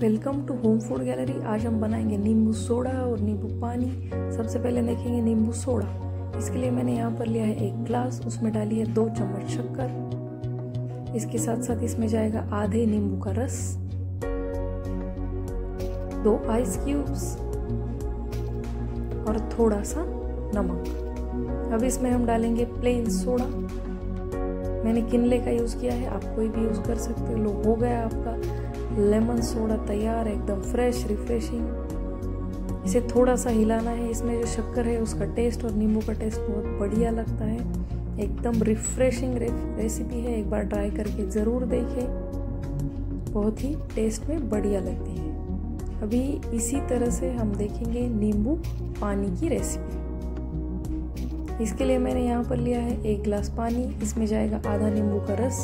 Welcome to home food gallery आज हम बनाएँगे नींबू सोडा और नींबू पानी। सबसे पहले देखेंगे नींबू सोडा। इसके लिए मैंने यहाँ पर लिया है एक ग्लास, उसमें डाली है दो चम्मच शक्कर। इसके साथ साथ इसमें जाएगा आधे नींबू का रस, दो आइस क्यूब्स और थोड़ा सा नमक। अब इसमें हम डालेंगे प्लेन सोडा मैंने किनले का यूज़ किया है, आप कोई भी यूज़ कर सकते हो। लो, हो गया आपका। लेमन सोडा तैयार है, एकदम फ्रेश रिफ्रेशिंग इसे थोड़ा सा हिलाना है, इसमें जो शक्कर है, उसका टेस्ट और नींबू का टेस्ट बहुत बढ़िया लगता है. एकदम रिफ्रेशिंग रेसिपी है, एक बार ट्राई करके ज़रूर देखें. बहुत ही टेस्ट में बढ़िया लगती है. अभी इसी तरह से हम देखेंगे नींबू पानी की रेसिपी इसके लिए मैंने यहाँ पर लिया है एक गिलास पानी, इसमें जाएगा आधा नींबू का रस.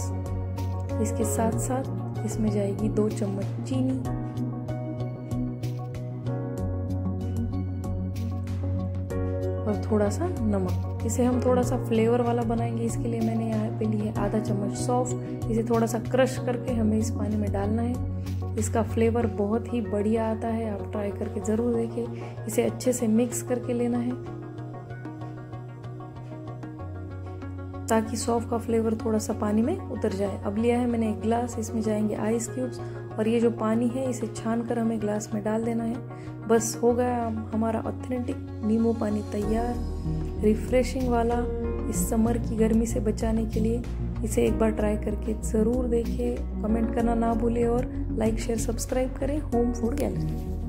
इसके साथ साथ इसमें जाएगी दो चम्मच चीनी। और थोड़ा सा नमक। इसे हम थोड़ा सा फ्लेवर वाला बनाएँगे, इसके लिए मैंने यहाँ पे ली है आधा चम्मच सौफ। इसे थोड़ा सा क्रश करके हमें इस पानी में डालना है। इसका फ्लेवर बहुत ही बढ़िया आता है, आप ट्राई करके ज़रूर देखें इसे अच्छे से मिक्स करके लेना है। ताकि सौफ का फ्लेवर थोड़ा सा पानी में उतर जाए। अब लिया है मैंने एक गिलास, इसमें जाएँगे आइस क्यूब्स और ये जो पानी है, इसे छान कर हमें ग्लास में डाल देना है। बस हो गया हमारा ऑथेंटिक नींबू पानी तैयार। रिफ्रेशिंग वाला इस समर की गर्मी से बचाने के लिए इसे एक बार ट्राई करके ज़रूर देखें। कमेंट करना ना भूलें और लाइक शेयर सब्सक्राइब करें। Home food gallery